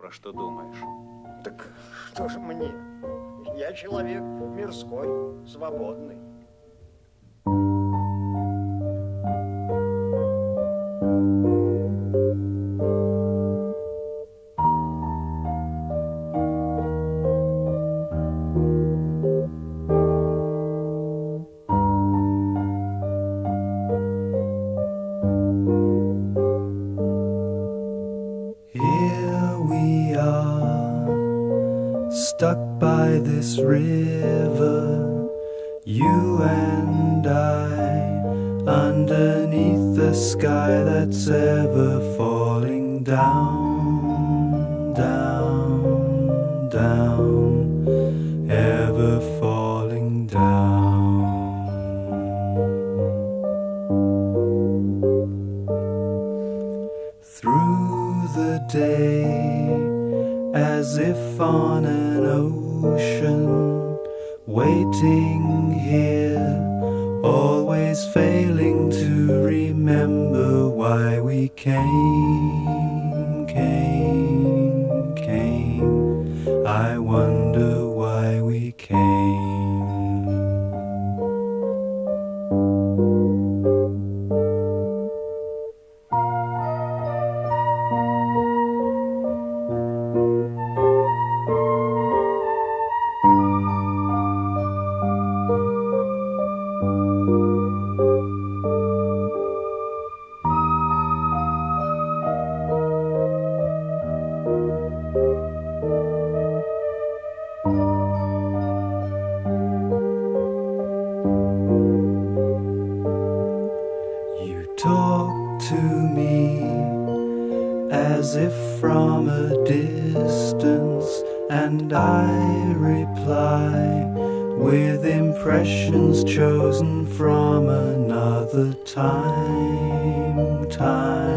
Про что думаешь? Так что же мне? Я человек мирской, свободный. Stuck by this river, you and I, underneath the sky that's ever falling down, down, down, ever falling down. through the day as if on an ocean, waiting here, always failing to remember why we came, came, came. I wonder talk to me as if from a distance, and I reply with impressions chosen from another time, time.